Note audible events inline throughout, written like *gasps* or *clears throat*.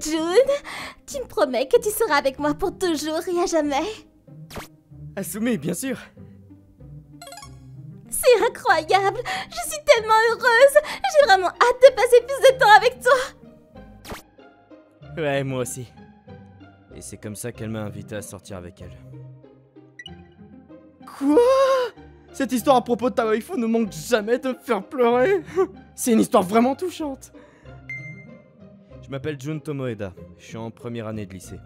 June Tu me promets que tu seras avec moi pour toujours et à jamais. Assumé, bien sûr. C'est incroyable. Je suis tellement heureuse. J'ai vraiment hâte de passer plus de temps avec toi. Ouais, moi aussi. Et c'est comme ça qu'elle m'a invité à sortir avec elle. Quoi? Cette histoire à propos de ta waifu ne manque jamais de me faire pleurer. *laughs* C'est une histoire vraiment touchante Je m'appelle Jun Tomoeda, je suis en première année de lycée.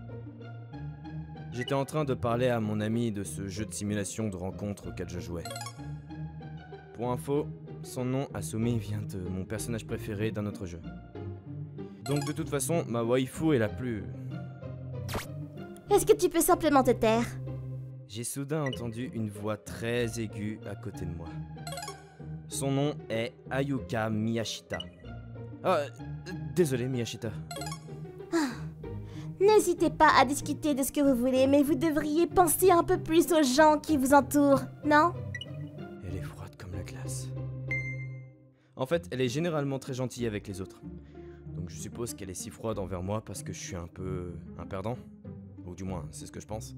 J'étais en train de parler à mon ami de ce jeu de simulation de rencontre auquel je jouais. Pour info, son nom, Asumi, vient de mon personnage préféré d'un autre jeu. Donc de toute façon, ma waifu est la plus... Est-ce que tu peux simplement te taire? J'ai soudain entendu une voix très aiguë à côté de moi. Son nom est Ayuka Miyashita. Ah, euh, désolé Miyashita. N'hésitez pas à discuter de ce que vous voulez, mais vous devriez penser un peu plus aux gens qui vous entourent, non? Elle est froide comme la glace. En fait, elle est généralement très gentille avec les autres. Donc je suppose qu'elle est si froide envers moi parce que je suis un peu un perdant. Ou du moins, c'est ce que je pense.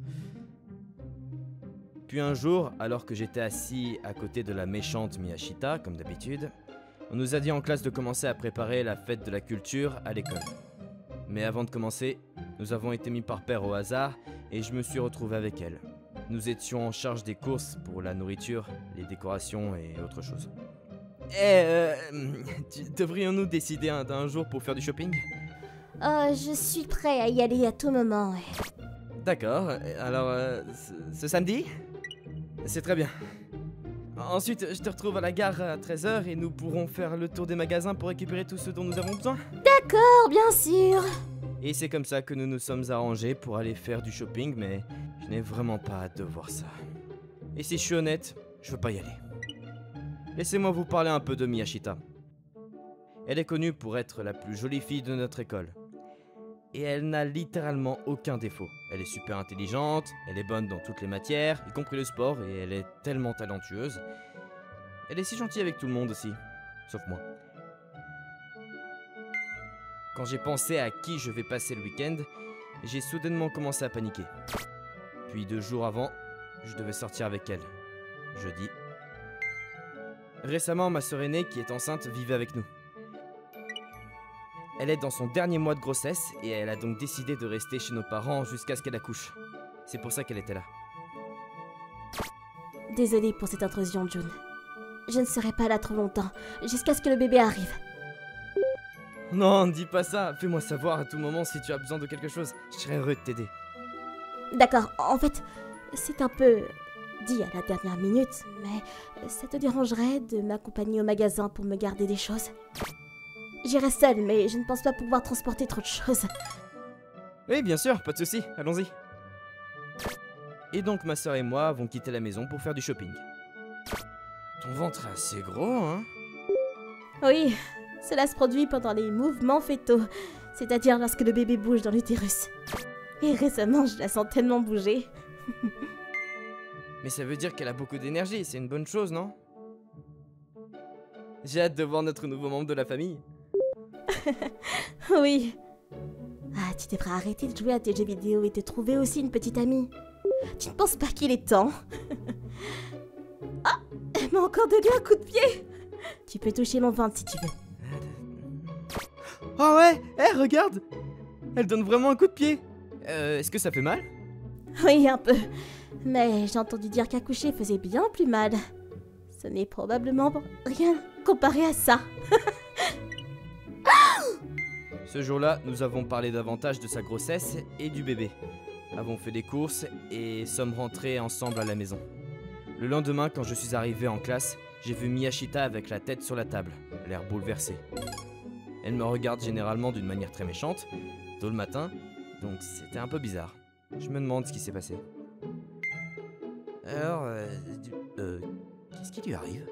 Puis un jour, alors que j'étais assis à côté de la méchante Miyashita, comme d'habitude, on nous a dit en classe de commencer à préparer la fête de la culture à l'école. Mais avant de commencer, nous avons été mis par paire au hasard et je me suis retrouvé avec elle. Nous étions en charge des courses pour la nourriture, les décorations et autre chose. Eh, euh, *laughs* devrions-nous décider un- d'un jour pour faire du shopping? Oh, je suis prêt à y aller à tout moment. D'accord, alors euh, ce- ce samedi? C'est très bien. Ensuite, je te retrouve à la gare à 13h et nous pourrons faire le tour des magasins pour récupérer tout ce dont nous avons besoin. Oh, bien sûr Et c'est comme ça que nous nous sommes arrangés pour aller faire du shopping, mais je n'ai vraiment pas hâte de voir ça. Et si je suis honnête, je veux pas y aller. Laissez-moi vous parler un peu de Miyashita. Elle est connue pour être la plus jolie fille de notre école. Et elle n'a littéralement aucun défaut. Elle est super intelligente, elle est bonne dans toutes les matières, y compris le sport, et elle est tellement talentueuse. Elle est si gentille avec tout le monde aussi, sauf moi. Quand j'ai pensé à qui je vais passer le week-end, j'ai soudainement commencé à paniquer. Puis deux jours avant, je devais sortir avec elle. Jeudi. Récemment, ma sœur aînée, qui est enceinte, vivait avec nous. Elle est dans son dernier mois de grossesse et elle a donc décidé de rester chez nos parents jusqu'à ce qu'elle accouche. C'est pour ça qu'elle était là. Désolée pour cette intrusion, June. Je ne serai pas là trop longtemps, jusqu'à ce que le bébé arrive. Non, ne dis pas ça. Fais-moi savoir à tout moment si tu as besoin de quelque chose. Je serais heureux de t'aider. D'accord, en fait, c'est un peu dit à la dernière minute, mais ça te dérangerait de m'accompagner au magasin pour me garder des choses? J'irai seule, mais je ne pense pas pouvoir transporter trop de choses. Oui, bien sûr, pas de souci, allons-y. Et donc ma soeur et moi avons quitté la maison pour faire du shopping. Ton ventre est assez gros, hein Oui, cela se produit pendant les mouvements fœtaux, c'est-à-dire lorsque le bébé bouge dans l'utérus. Et récemment, je la sens tellement bouger. Mais ça veut dire qu'elle a beaucoup d'énergie, c'est une bonne chose, non? J'ai hâte de voir notre nouveau membre de la famille. *laughs* Oui. Ah, tu devrais arrêter de jouer à tes jeux vidéo et te trouver aussi une petite amie. Tu ne penses pas qu'il est temps? *laughs* Ah Elle m'a encore donné un coup de pied Tu peux toucher mon ventre si tu veux. Oh ouais Eh, regarde Elle donne vraiment un coup de pied Euh, est-ce que ça fait mal? Oui, un peu. Mais j'ai entendu dire qu'accoucher faisait bien plus mal. Ce n'est probablement rien comparé à ça. *laughs* Ce jour-là, nous avons parlé davantage de sa grossesse et du bébé. Avons fait des courses et sommes rentrés ensemble à la maison. Le lendemain, quand je suis arrivé en classe, j'ai vu Miyashita avec la tête sur la table, l'air bouleversée. Elle me regarde généralement d'une manière très méchante, tôt le matin, donc c'était un peu bizarre. Je me demande ce qui s'est passé. Alors, euh, euh, qu'est-ce qui lui arrive?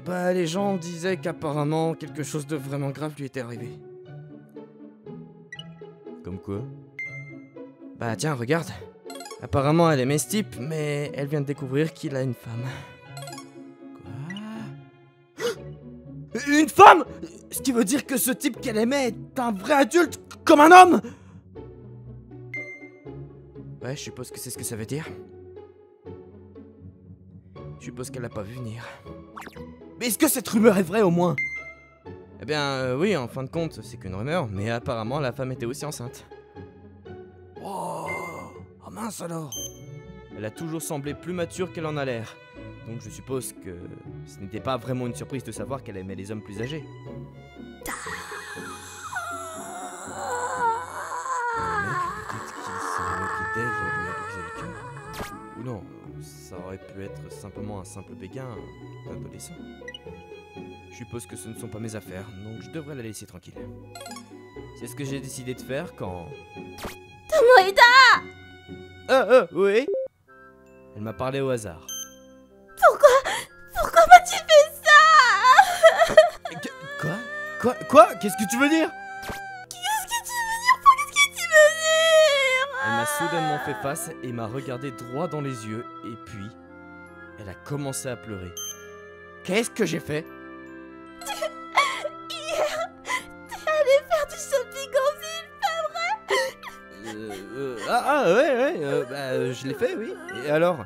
Eh Bah, les gens disaient qu'apparemment quelque chose de vraiment grave lui était arrivé. Comme quoi? Bah, tiens, regarde. Apparemment, elle aimait ce type, mais elle vient de découvrir qu'il a une femme. Quoi? *gasps* Une femme? Ce qui veut dire que ce type qu'elle aimait est un vrai adulte, comme un homme Ouais, je suppose que c'est ce que ça veut dire. Je suppose qu'elle l'a pas vu venir. Mais est-ce que cette rumeur est vraie au moins? Eh bien, euh, oui, en fin de compte, c'est qu'une rumeur, mais apparemment la femme était aussi enceinte. Oh, oh mince alors Elle a toujours semblé plus mature qu'elle en a l'air. Donc je suppose que ce n'était pas vraiment une surprise de savoir qu'elle aimait les hommes plus âgés. Aurait pu être simplement un simple béguin d'adolescent. Je suppose que ce ne sont pas mes affaires, donc je devrais la laisser tranquille. C'est ce que j'ai décidé de faire quand... Tomoeda Ah, ah, oui? Elle m'a parlé au hasard. Pourquoi Pourquoi m'as-tu fait ça? Qu- Quoi? Quoi Quoi? Qu'est-ce que tu veux dire? Soudainement fait face et m'a regardé droit dans les yeux et puis elle a commencé à pleurer. Qu'est-ce que j'ai fait? Hier, t'es allé faire du shopping en ville Euh, euh, Ah, ah, ouais, ouais, euh, bah, je l'ai fait, oui. Et alors?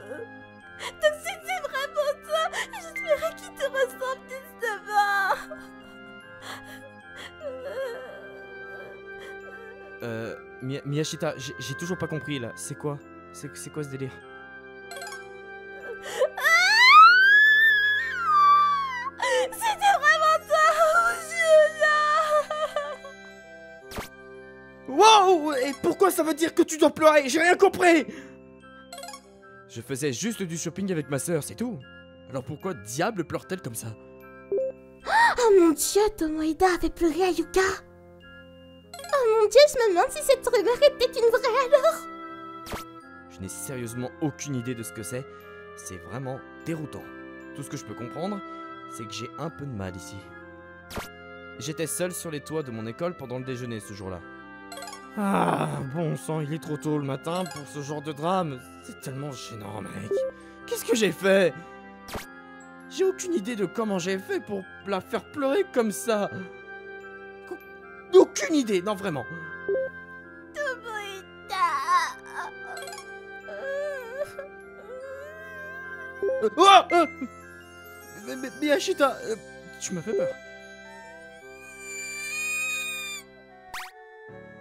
Miyashita, j'ai toujours pas compris là. C'est quoi? C'est c'est quoi ce délire? C'était vraiment là Wow! Et pourquoi ça veut dire que tu dois pleurer? J'ai rien compris! Je faisais juste du shopping avec ma sœur, c'est tout. Alors pourquoi diable pleure-t-elle comme ça? Oh mon dieu, Tomoeda avait pleuré à Yuka Oh mon dieu, je me demande si cette rumeur était une vraie alors Je n'ai sérieusement aucune idée de ce que c'est. C'est vraiment déroutant. Tout ce que je peux comprendre, c'est que j'ai un peu de mal ici. J'étais seul sur les toits de mon école pendant le déjeuner ce jour-là. Ah, bon sang, il est trop tôt le matin pour ce genre de drame. C'est tellement gênant, mec. Qu'est-ce que j'ai fait? J'ai aucune idée de comment j'ai fait pour la faire pleurer comme ça. Aucune idée, non vraiment. Euh, oh, euh, mais, mais- euh, tu m'as fait peur.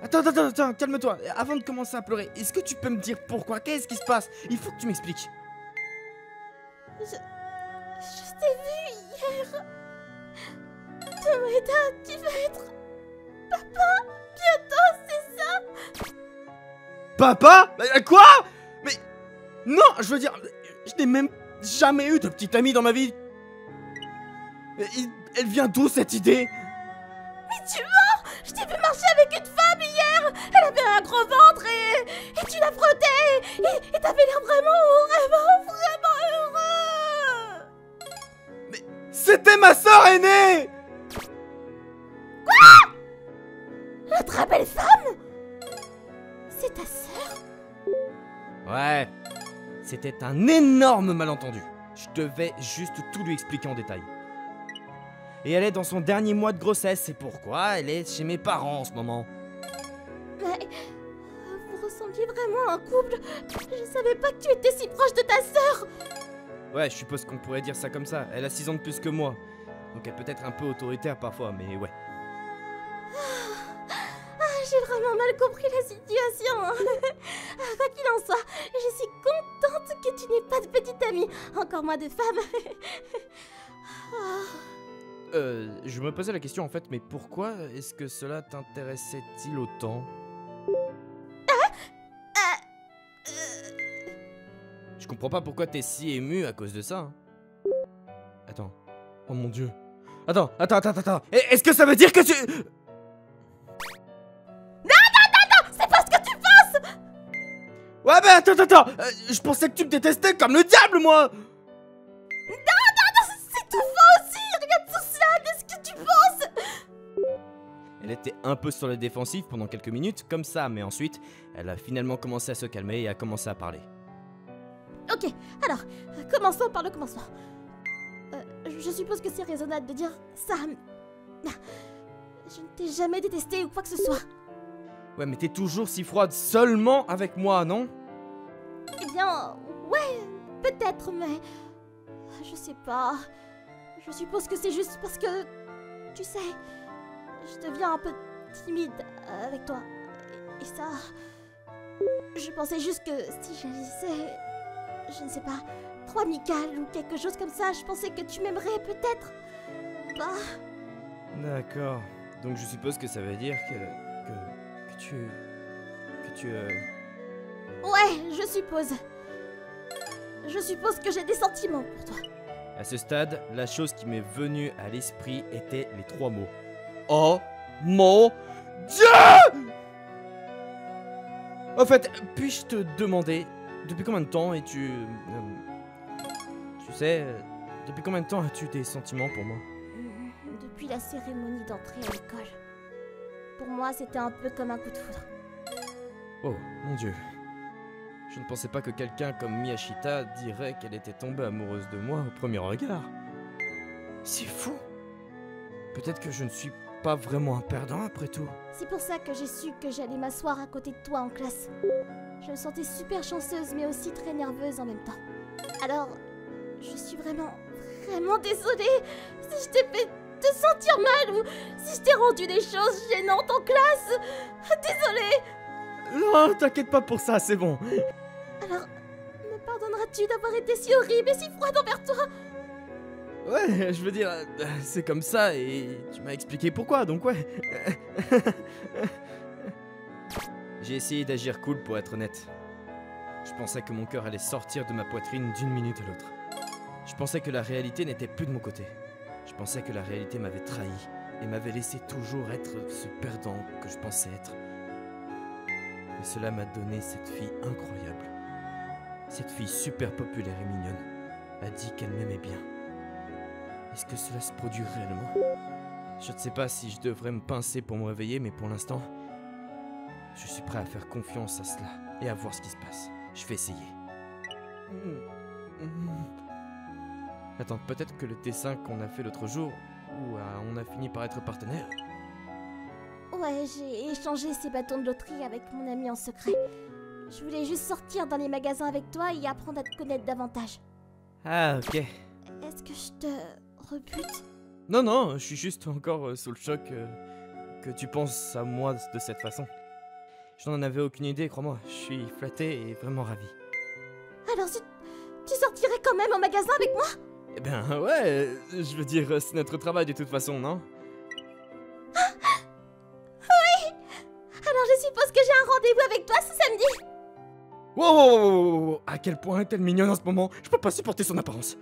Attends, attends, attends, calme-toi. Avant de commencer à pleurer, est-ce que tu peux me dire pourquoi? Qu'est-ce qui se passe? Il faut que tu m'expliques. Je t'ai vu hier Tomoeda, tu vas être... Papa Mais, Quoi Mais non, je veux dire, je n'ai même jamais eu de petite amie dans ma vie. Il- Elle vient d'où cette idée? Mais tu mens! Je t'ai vu marcher avec une femme hier! Elle avait un gros ventre et... Et tu la frottais Et et t'avais l'air vraiment, vraiment, vraiment heureux! C'était ma sœur aînée! La très belle femme ta sœur Ouais, c'était un énorme malentendu. Je devais juste tout lui expliquer en détail. Et elle est dans son dernier mois de grossesse, c'est pourquoi elle est chez mes parents en ce moment. Mais... Vous ressembliez vraiment à un couple? Je savais pas que tu étais si proche de ta sœur Ouais, je suppose qu'on pourrait dire ça comme ça. Elle a 6 ans de plus que moi. Donc elle peut être un peu autoritaire parfois, mais ouais. Mal compris la situation. Ah, *laughs* Quoi qu'il en soit, je suis contente que tu n'aies pas de petite amie, encore moins de femme. Ah, *laughs* Euh, je me posais la question en fait, mais pourquoi est-ce que cela t'intéressait-il autant? Je comprends pas pourquoi t'es si ému à cause de ça. hein. Attends. Oh mon dieu. Attends, attends, attends, attends. Est-ce que ça veut dire que tu... Bah attends, attends, attends. Euh, je pensais que tu me détestais comme le diable, moi C'est tout faux aussi Regarde tout cela Qu'est-ce que tu penses Elle était un peu sur le défensif pendant quelques minutes, comme ça, mais ensuite, elle a finalement commencé à se calmer et a commencé à parler. Ok, alors, commençons par le commencement. Euh, je suppose que c'est raisonnable de dire ça. Je ne t'ai jamais détesté ou quoi que ce soit. Ouais, mais t'es toujours si froide seulement avec moi, non? Bien, ouais, peut-être, mais. Je sais pas. Je suppose que c'est juste parce que. Tu sais, je deviens un peu timide avec toi. Et ça. Je pensais juste que si j'agissais. Je ne sais pas. Trop amical ou quelque chose comme ça, je pensais que tu m'aimerais peut-être. Bah. D'accord. Donc je suppose que ça veut dire que. que. que tu. que tu. Euh... Ouais, je suppose. Je suppose que j'ai des sentiments pour toi. À ce stade, la chose qui m'est venue à l'esprit était les trois mots. Oh mon Dieu En fait, puis-je te demander, depuis combien de temps es-tu... Euh, tu sais, euh, depuis combien de temps as-tu des sentiments pour moi? Mm, Depuis la cérémonie d'entrée à l'école. Pour moi, c'était un peu comme un coup de foudre. Oh, mon Dieu. Je ne pensais pas que quelqu'un comme Miyashita dirait qu'elle était tombée amoureuse de moi au premier regard. C'est fou. Peut-être que je ne suis pas vraiment un perdant après tout. C'est pour ça que j'ai su que j'allais m'asseoir à côté de toi en classe. Je me sentais super chanceuse mais aussi très nerveuse en même temps. Alors, je suis vraiment, vraiment désolée si je t'ai fait te sentir mal ou si je t'ai rendu des choses gênantes en classe. Désolée. Non, t'inquiète pas pour ça, c'est bon. Alors, me pardonneras-tu d'avoir été si horrible et si froide envers toi? Ouais, je veux dire, c'est comme ça et tu m'as expliqué pourquoi, donc ouais. *laughs* J'ai essayé d'agir cool pour être honnête. Je pensais que mon cœur allait sortir de ma poitrine d'une minute à l'autre. Je pensais que la réalité n'était plus de mon côté. Je pensais que la réalité m'avait trahi et m'avait laissé toujours être ce perdant que je pensais être. Mais cela m'a donné cette fille incroyable. Cette fille super populaire et mignonne a dit qu'elle m'aimait bien. Est-ce que cela se produit réellement? Je ne sais pas si je devrais me pincer pour me réveiller, mais pour l'instant, je suis prêt à faire confiance à cela et à voir ce qui se passe. Je vais essayer. Attends, peut-être que le dessin qu'on a fait l'autre jour, où euh, on a fini par être partenaire? Ouais, j'ai échangé ces bâtons de loterie avec mon ami en secret. Je voulais juste sortir dans les magasins avec toi et apprendre à te connaître davantage. Ah, ok. Est-ce que je te rebute? Non, non, je suis juste encore euh, sous le choc euh, que tu penses à moi de cette façon. Je n'en avais aucune idée, crois-moi. Je suis flatté et vraiment ravi. Alors, tu, tu sortirais quand même au magasin avec moi? Eh ben ouais, je veux dire, c'est notre travail de toute façon, non? Oui Alors je suppose que j'ai un rendez-vous avec toi ce samedi Wow, À quel point est-elle mignonne en ce moment? Je peux pas supporter son apparence.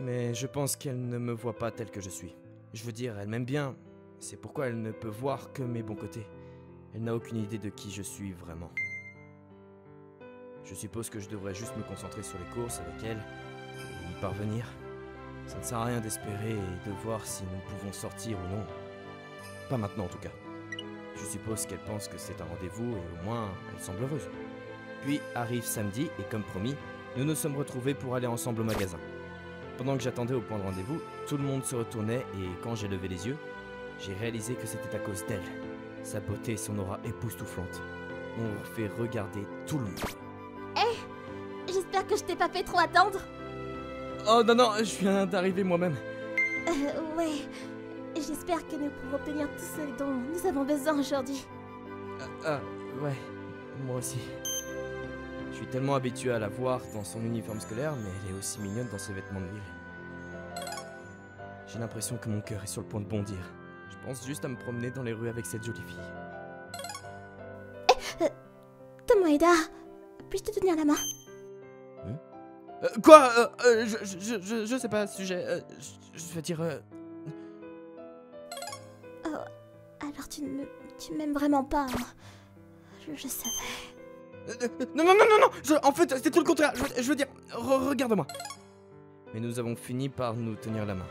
Mais je pense qu'elle ne me voit pas telle que je suis. Je veux dire, elle m'aime bien. C'est pourquoi elle ne peut voir que mes bons côtés. Elle n'a aucune idée de qui je suis vraiment. Je suppose que je devrais juste me concentrer sur les courses avec elle et y parvenir. Ça ne sert à rien d'espérer et de voir si nous pouvons sortir ou non. Pas maintenant en tout cas. Je suppose qu'elle pense que c'est un rendez-vous et au moins elle semble heureuse. Puis arrive samedi et comme promis, nous nous sommes retrouvés pour aller ensemble au magasin. Pendant que j'attendais au point de rendez-vous, tout le monde se retournait et quand j'ai levé les yeux, j'ai réalisé que c'était à cause d'elle. Sa beauté et son aura époustouflante ont fait regarder tout le monde. Eh J'espère que je t'ai pas fait trop attendre. Oh non non, je viens d'arriver moi-même. Euh, ouais. J'espère que nous pourrons obtenir tout ce dont nous avons besoin aujourd'hui. Ah, ah, ouais, moi aussi. Je suis tellement habitué à la voir dans son uniforme scolaire, mais elle est aussi mignonne dans ses vêtements de ville. J'ai l'impression que mon cœur est sur le point de bondir. Je pense juste à me promener dans les rues avec cette jolie fille. Eh, euh, Tomoeda, puis-je te tenir la main? Hein euh, Quoi? Euh, euh, je, je, je, je, sais pas, sujet. Euh, je, je veux dire. Euh, Alors tu ne tu m'aimes vraiment pas. Hein? Je, je, savais. Euh, non, non, non, non, non En fait, c'était tout le contraire. Je, je veux dire, re regarde-moi. Mais nous avons fini par nous tenir la main.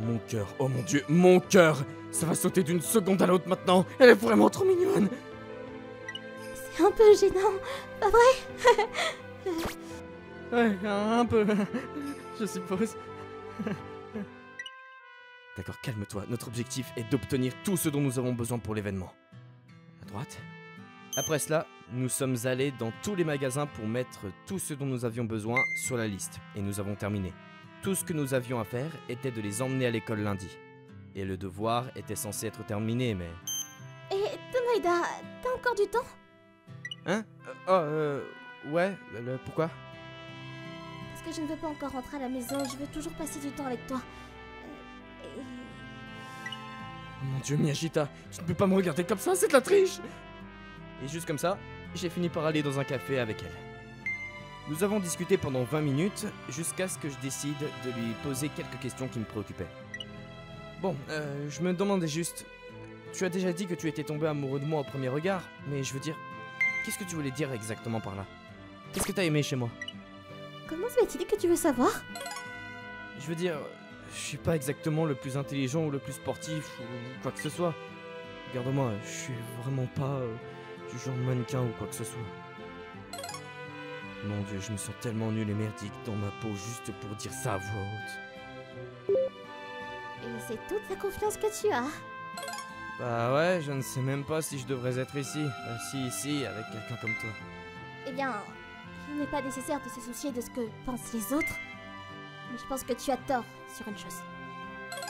Mon cœur, oh mon dieu, mon cœur Ça va sauter d'une seconde à l'autre maintenant Elle est vraiment trop mignonne C'est un peu gênant, pas vrai? Ouais, un, un peu. Je suppose. D'accord, calme-toi. Notre objectif est d'obtenir tout ce dont nous avons besoin pour l'événement. À droite. Après cela, nous sommes allés dans tous les magasins pour mettre tout ce dont nous avions besoin sur la liste. Et nous avons terminé. Tout ce que nous avions à faire était de les emmener à l'école lundi. Et le devoir était censé être terminé, mais... Et Tomoida, t'as encore du temps? Hein? Euh, Oh, euh... Ouais, le- pourquoi? Parce que je ne veux pas encore rentrer à la maison, je veux toujours passer du temps avec toi. Oh Mon dieu, Miyashita, tu ne peux pas me regarder comme ça, c'est de la triche Et juste comme ça, j'ai fini par aller dans un café avec elle. Nous avons discuté pendant 20 minutes, jusqu'à ce que je décide de lui poser quelques questions qui me préoccupaient. Bon, euh, je me demandais juste... Tu as déjà dit que tu étais tombé amoureux de moi au premier regard, mais je veux dire... Qu'est-ce que tu voulais dire exactement par là? Qu'est-ce que t'as aimé chez moi? Comment se fait-il que tu veux savoir? Je veux dire, je suis pas exactement le plus intelligent ou le plus sportif ou quoi que ce soit. Regarde-moi, je suis vraiment pas euh, du genre mannequin ou quoi que ce soit. Mon dieu, je me sens tellement nul et merdique dans ma peau juste pour dire ça à voix haute. Et c'est toute la confiance que tu as. Bah ouais, je ne sais même pas si je devrais être ici. Assis ici avec quelqu'un comme toi. Eh bien, il n'est pas nécessaire de se soucier de ce que pensent les autres. Mais je pense que tu as tort sur une chose.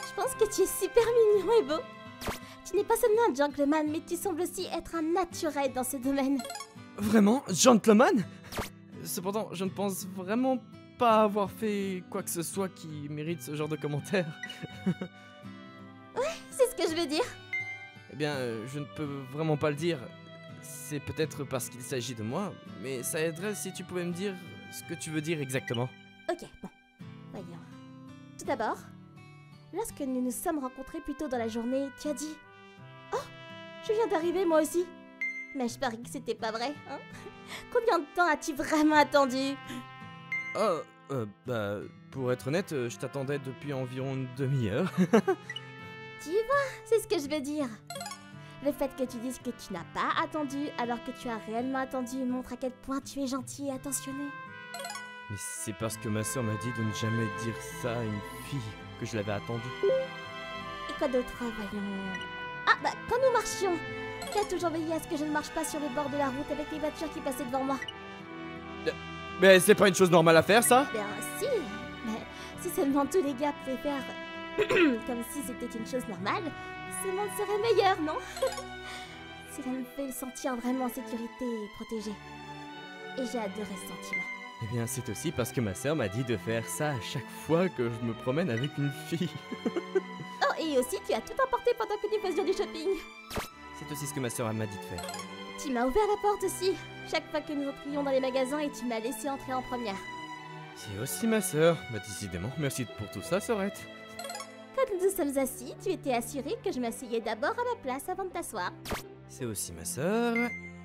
Je pense que tu es super mignon et beau. Tu n'es pas seulement un gentleman, mais tu sembles aussi être un naturel dans ce domaine. Vraiment? Gentleman? Cependant, je ne pense vraiment pas avoir fait quoi que ce soit qui mérite ce genre de commentaires. *laughs* C'est ce que je veux dire. Eh bien, euh, je ne peux vraiment pas le dire. C'est peut-être parce qu'il s'agit de moi, mais ça aiderait si tu pouvais me dire ce que tu veux dire exactement. Ok, bon. Tout d'abord, lorsque nous nous sommes rencontrés plus tôt dans la journée, tu as dit Oh, je viens d'arriver moi aussi. Mais je parie que c'était pas vrai, hein *laughs* Combien de temps as-tu vraiment attendu? Oh, euh, bah, pour être honnête, euh, je t'attendais depuis environ une demi-heure. *laughs* Tu vois, c'est ce que je veux dire. Le fait que tu dises que tu n'as pas attendu alors que tu as réellement attendu montre à quel point tu es gentil et attentionné. Mais c'est parce que ma soeur m'a dit de ne jamais dire ça à une fille que je l'avais attendue. Et quoi d'autre, voyons Ah, bah, quand nous marchions, tu as toujours veillé à ce que je ne marche pas sur le bord de la route avec les voitures qui passaient devant moi. Mais c'est pas une chose normale à faire, ça? Ben si, mais si seulement tous les gars pouvaient faire *clears throat* comme si c'était une chose normale, ce monde serait meilleur, non? *laughs* Cela me fait le sentir vraiment en sécurité et protégé. Et j'ai adoré ce sentiment. Eh bien, c'est aussi parce que ma sœur m'a dit de faire ça à chaque fois que je me promène avec une fille. *laughs* Oh, et aussi, tu as tout emporté pendant que nous faisions du shopping. C'est aussi ce que ma sœur m'a dit de faire. Tu m'as ouvert la porte aussi, chaque fois que nous entrions dans les magasins et tu m'as laissé entrer en première. C'est aussi ma sœur. Bah, décidément, merci pour tout ça, Sorette. Quand nous nous sommes assis, tu étais assuré que je m'asseyais d'abord à ma place avant de t'asseoir. C'est aussi ma sœur.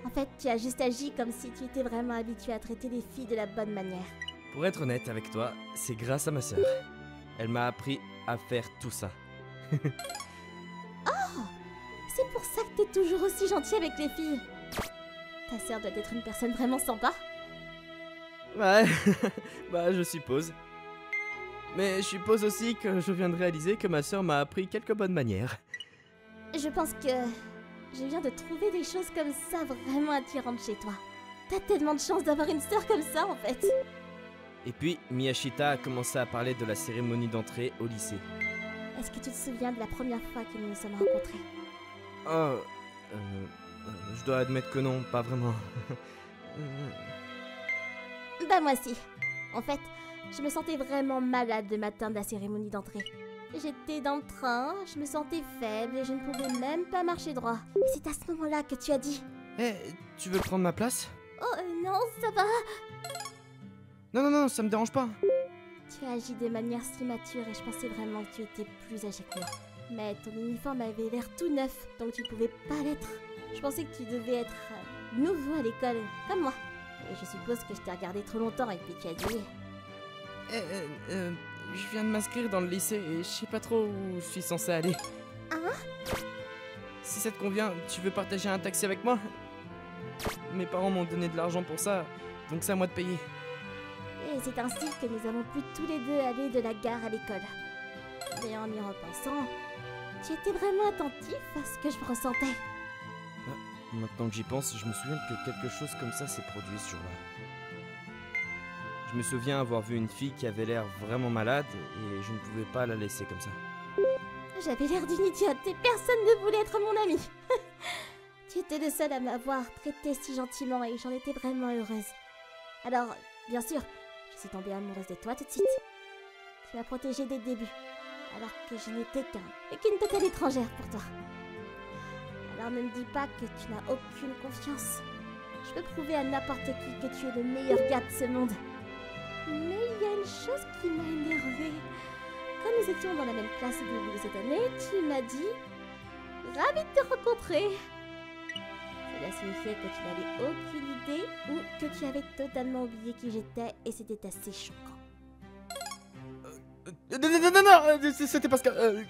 En fait, tu as juste agi comme si tu étais vraiment habitué à traiter les filles de la bonne manière. Pour être honnête avec toi, c'est grâce à ma sœur. Elle m'a appris à faire tout ça. C'est pour ça que t'es toujours aussi gentil avec les filles. Ta sœur doit être une personne vraiment sympa. Ouais, *laughs* bah je suppose. Mais je suppose aussi que je viens de réaliser que ma sœur m'a appris quelques bonnes manières. Je pense que je viens de trouver des choses comme ça vraiment attirantes chez toi. T'as tellement de chance d'avoir une sœur comme ça en fait. Et puis, Miyashita a commencé à parler de la cérémonie d'entrée au lycée. Est-ce que tu te souviens de la première fois que nous nous sommes rencontrés? Oh, euh, euh, je dois admettre que non, pas vraiment. Bah moi aussi. En fait, je me sentais vraiment malade le matin de la cérémonie d'entrée. J'étais dans le train, je me sentais faible et je ne pouvais même pas marcher droit. C'est à ce moment-là que tu as dit Eh, tu veux prendre ma place? Oh euh, non, ça va Non, non, non, ça me dérange pas. Tu as agi de manière si mature et je pensais vraiment que tu étais plus âgé que moi. Mais ton uniforme avait l'air tout neuf, donc tu pouvais pas l'être. Je pensais que tu devais être euh, nouveau à l'école, comme moi. Et je suppose que je t'ai regardé trop longtemps et puis tu as dit... Eh, euh, euh, je viens de m'inscrire dans le lycée et je sais pas trop où je suis censé aller. Hein? Si ça te convient, tu veux partager un taxi avec moi? Mes parents m'ont donné de l'argent pour ça, donc c'est à moi de payer. Et c'est ainsi que nous avons pu tous les deux aller de la gare à l'école. Et en y repensant, tu étais vraiment attentif à ce que je ressentais. Maintenant que j'y pense, je me souviens que quelque chose comme ça s'est produit ce jour-là. Je me souviens avoir vu une fille qui avait l'air vraiment malade et je ne pouvais pas la laisser comme ça. J'avais l'air d'une idiote et personne ne voulait être mon ami. *laughs* tu étais le seul à m'avoir traité si gentiment et j'en étais vraiment heureuse. Alors, bien sûr, je suis tombée amoureuse de toi tout de suite. Tu m'as protégée dès le début, alors que je n'étais qu'un qu'une totale étrangère pour toi. Alors ne me dis pas que tu n'as aucune confiance. Je peux prouver à n'importe qui que tu es le meilleur gars de ce monde. Mais il y a une chose qui m'a énervée. Quand nous étions dans la même classe au début de cette année, tu m'as dit Ravi de te rencontrer. Cela signifiait que tu n'avais aucune idée ou que tu avais totalement oublié qui j'étais et c'était assez choquant. Euh, non, non, non, non, euh, c'était parce que. euh,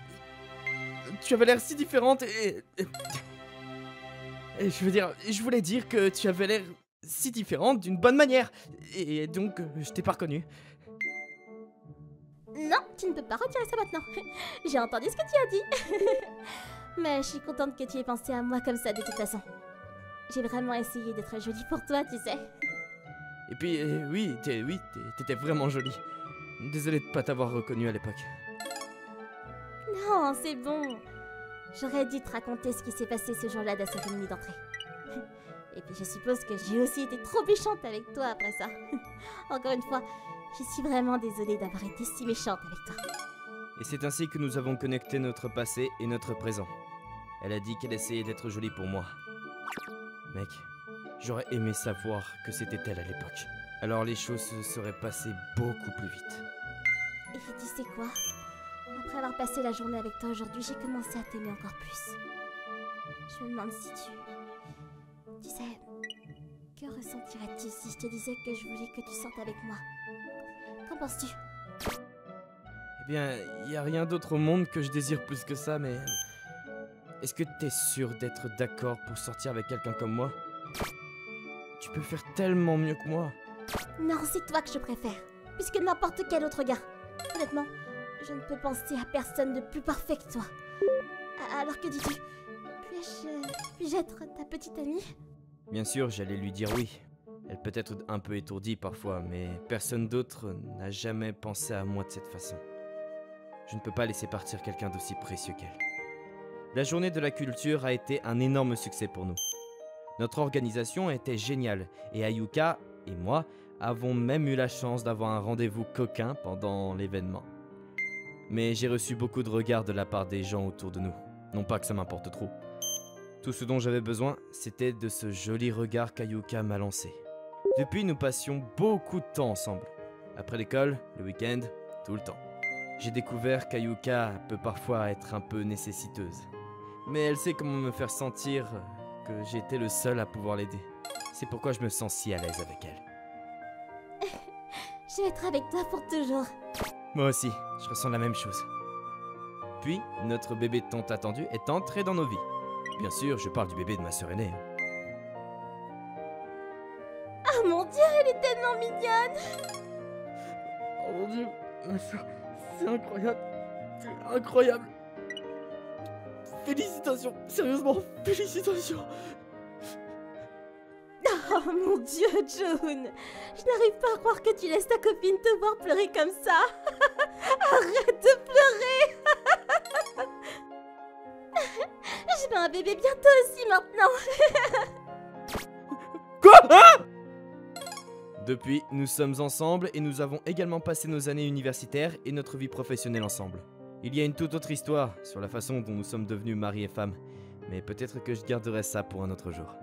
tu avais l'air si différente et je veux dire, je voulais dire que tu avais l'air si différente d'une bonne manière. Et donc, euh, je t'ai pas reconnu. Non, tu ne peux pas retirer ça maintenant. *laughs* J'ai entendu ce que tu as dit. *laughs* Mais je suis contente que tu aies pensé à moi comme ça de toute façon. J'ai vraiment essayé d'être jolie pour toi, tu sais. Et puis, euh, oui, t'étais vraiment jolie. Désolé de pas t'avoir reconnu à l'époque. Non, c'est bon. J'aurais dû te raconter ce qui s'est passé ce jour-là de la cérémonie d'entrée. *laughs* Et puis je suppose que j'ai aussi été trop méchante avec toi après ça. *laughs* Encore une fois, je suis vraiment désolée d'avoir été si méchante avec toi. Et c'est ainsi que nous avons connecté notre passé et notre présent. Elle a dit qu'elle essayait d'être jolie pour moi. Mec, j'aurais aimé savoir que c'était elle à l'époque. Alors les choses se seraient passées beaucoup plus vite. Et tu sais quoi? Après avoir passé la journée avec toi aujourd'hui, j'ai commencé à t'aimer encore plus. Je me demande si tu... Tu sais, que ressentirais-tu si je te disais que je voulais que tu sortes avec moi? Qu'en penses-tu? Eh bien, il a rien d'autre au monde que je désire plus que ça, mais... Est-ce que t'es sûr d'être d'accord pour sortir avec quelqu'un comme moi? Tu peux faire tellement mieux que moi. Non, c'est toi que je préfère, puisque n'importe quel autre gars. Honnêtement, je ne peux penser à personne de plus parfait que toi. Alors que dis-tu Puis-je puis être ta petite amie? Bien sûr, j'allais lui dire oui. Elle peut être un peu étourdie parfois, mais personne d'autre n'a jamais pensé à moi de cette façon. Je ne peux pas laisser partir quelqu'un d'aussi précieux qu'elle. La journée de la culture a été un énorme succès pour nous. Notre organisation était géniale et Ayuka et moi avons même eu la chance d'avoir un rendez-vous coquin pendant l'événement. Mais j'ai reçu beaucoup de regards de la part des gens autour de nous. Non pas que ça m'importe trop. Tout ce dont j'avais besoin, c'était de ce joli regard qu'Ayuka m'a lancé. Depuis, nous passions beaucoup de temps ensemble. Après l'école, le week-end, tout le temps. J'ai découvert qu'Ayuka peut parfois être un peu nécessiteuse. Mais elle sait comment me faire sentir que j'étais le seul à pouvoir l'aider. C'est pourquoi je me sens si à l'aise avec elle. *laughs* Je vais être avec toi pour toujours. Moi aussi, je ressens la même chose. Puis, notre bébé tant attendu est entré dans nos vies. Bien sûr, je parle du bébé de ma sœur aînée. Oh mon dieu, elle est tellement mignonne Oh mon dieu, ma soeur, c'est incroyable. C'est incroyable. Félicitations, sérieusement, félicitations. Oh mon dieu, June Je n'arrive pas à croire que tu laisses ta copine te voir pleurer comme ça *laughs* Arrête de pleurer Un bébé bientôt aussi maintenant *laughs* Quoi Hein? Depuis, nous sommes ensemble et nous avons également passé nos années universitaires et notre vie professionnelle ensemble. Il y a une toute autre histoire sur la façon dont nous sommes devenus mari et femme, mais peut-être que je garderai ça pour un autre jour.